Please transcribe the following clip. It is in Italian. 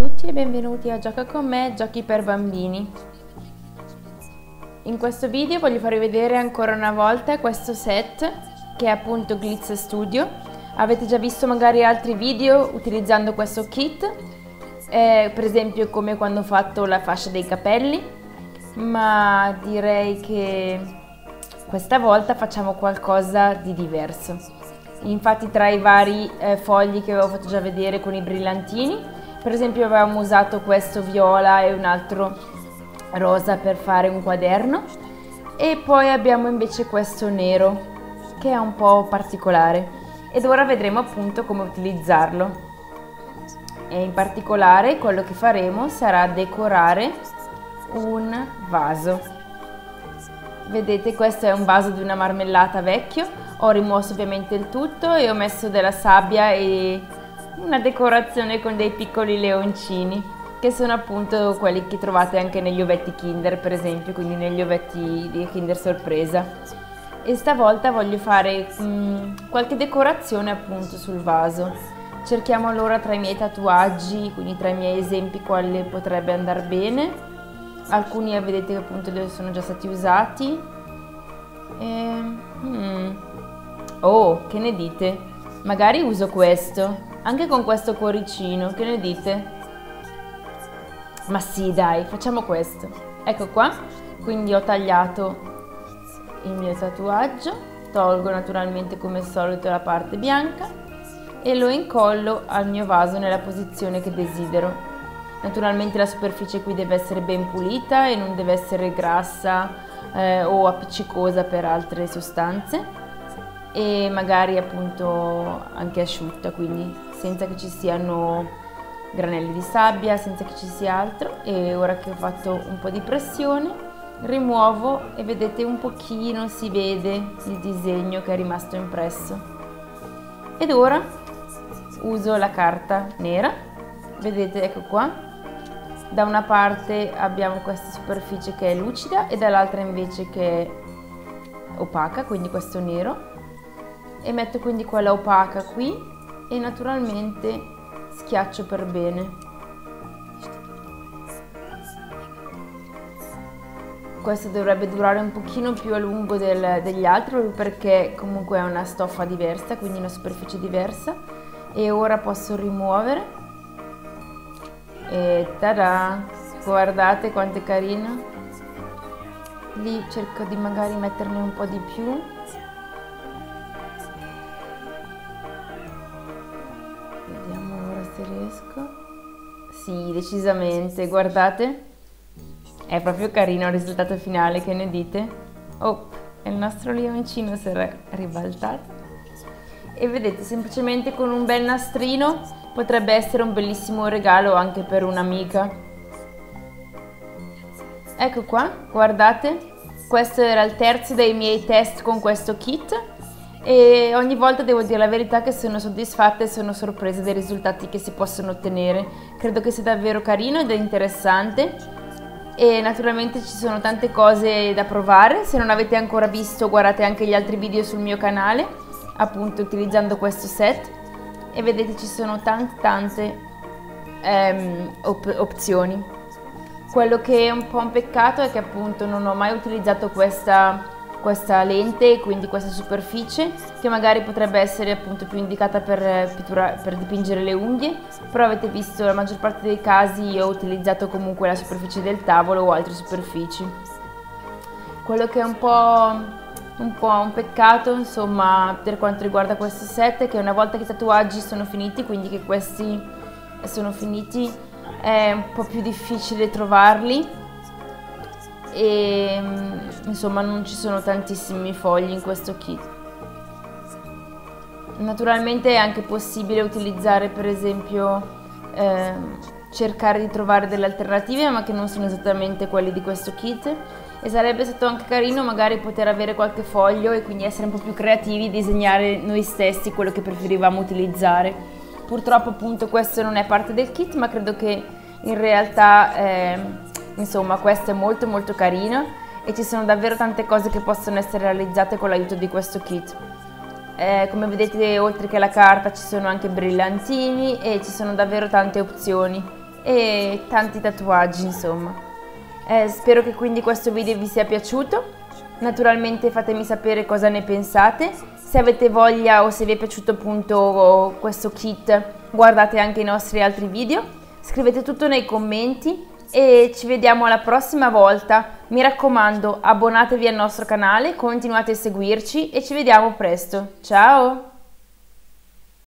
tutti e benvenuti a Gioca con me, giochi per bambini. In questo video voglio farvi vedere ancora una volta questo set che è appunto Glitz Studio. Avete già visto magari altri video utilizzando questo kit, eh, per esempio come quando ho fatto la fascia dei capelli, ma direi che questa volta facciamo qualcosa di diverso. Infatti tra i vari eh, fogli che avevo fatto già vedere con i brillantini per esempio avevamo usato questo viola e un altro rosa per fare un quaderno. E poi abbiamo invece questo nero che è un po' particolare. Ed ora vedremo appunto come utilizzarlo. E in particolare quello che faremo sarà decorare un vaso. Vedete questo è un vaso di una marmellata vecchio. Ho rimosso ovviamente il tutto e ho messo della sabbia e una decorazione con dei piccoli leoncini che sono appunto quelli che trovate anche negli ovetti Kinder per esempio, quindi negli ovetti di Kinder Sorpresa. E stavolta voglio fare mh, mm, qualche decorazione appunto sul vaso. Cerchiamo allora tra i miei tatuaggi, quindi tra i miei esempi quale potrebbe andare bene. Alcuni vedete che appunto sono già stati usati. E, hmm. Oh, che ne dite? Magari uso questo anche con questo cuoricino, che ne dite? Ma sì, dai, facciamo questo. Ecco qua, quindi ho tagliato il mio tatuaggio, tolgo naturalmente come al solito la parte bianca e lo incollo al mio vaso nella posizione che desidero. Naturalmente la superficie qui deve essere ben pulita e non deve essere grassa eh, o appiccicosa per altre sostanze e magari appunto anche asciutta, quindi senza che ci siano granelli di sabbia, senza che ci sia altro. E ora che ho fatto un po' di pressione rimuovo e vedete un pochino si vede il disegno che è rimasto impresso. Ed ora uso la carta nera. Vedete ecco qua. Da una parte abbiamo questa superficie che è lucida e dall'altra invece che è opaca quindi questo nero e metto quindi quella opaca qui e naturalmente schiaccio per bene. Questo dovrebbe durare un pochino più a lungo del, degli altri perché comunque è una stoffa diversa, quindi una superficie diversa. E ora posso rimuovere. E tada! Guardate quanto è carino. Lì cerco di magari metterne un po' di più. Se riesco. Sì, decisamente, guardate. È proprio carino il risultato finale, che ne dite? Oh, il nostro leoncino si è ribaltato. E vedete, semplicemente con un bel nastrino potrebbe essere un bellissimo regalo anche per un'amica. Ecco qua, guardate. Questo era il terzo dei miei test con questo kit e ogni volta devo dire la verità che sono soddisfatta e sono sorpresa dei risultati che si possono ottenere. Credo che sia davvero carino ed interessante e naturalmente ci sono tante cose da provare. Se non avete ancora visto guardate anche gli altri video sul mio canale, appunto utilizzando questo set e vedete ci sono tante tante um, op opzioni. Quello che è un po' un peccato è che appunto non ho mai utilizzato questa questa lente, quindi questa superficie, che magari potrebbe essere appunto più indicata per, pittura, per dipingere le unghie, però avete visto la maggior parte dei casi io ho utilizzato comunque la superficie del tavolo o altre superfici. Quello che è un po' un po' un peccato insomma per quanto riguarda questo set è che una volta che i tatuaggi sono finiti, quindi che questi sono finiti, è un po' più difficile trovarli e insomma non ci sono tantissimi fogli in questo kit. Naturalmente è anche possibile utilizzare per esempio eh, cercare di trovare delle alternative ma che non sono esattamente quelli di questo kit e sarebbe stato anche carino magari poter avere qualche foglio e quindi essere un po' più creativi, disegnare noi stessi quello che preferivamo utilizzare. Purtroppo appunto questo non è parte del kit ma credo che in realtà eh, Insomma, questo è molto molto carino e ci sono davvero tante cose che possono essere realizzate con l'aiuto di questo kit. Eh, come vedete oltre che la carta ci sono anche brillantini e ci sono davvero tante opzioni e tanti tatuaggi insomma. Eh, spero che quindi questo video vi sia piaciuto. Naturalmente fatemi sapere cosa ne pensate. Se avete voglia o se vi è piaciuto appunto questo kit, guardate anche i nostri altri video. Scrivete tutto nei commenti e ci vediamo alla prossima volta. Mi raccomando, abbonatevi al nostro canale, continuate a seguirci e ci vediamo presto. Ciao!